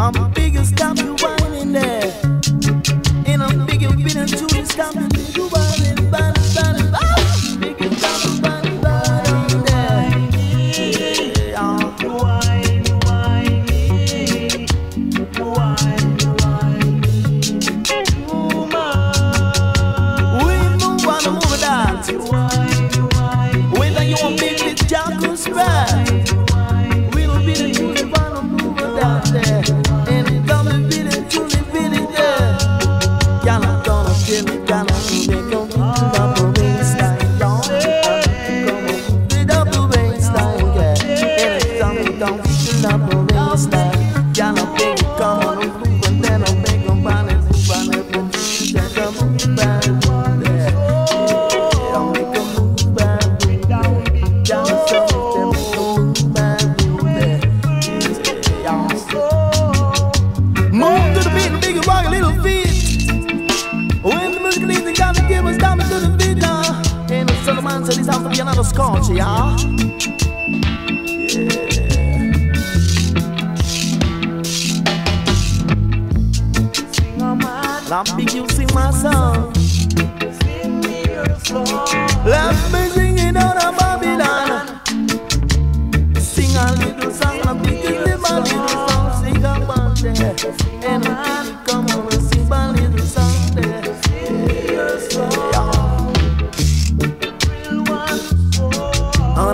I'm big and stop you whining there. And I'm big and big and to stop you. man said this has to be another scorch, yeah? Yeah. Let me you sing my song. Let me sing it out of Babylon. Sing a little song, I'm thinking about little song, sing a mountain.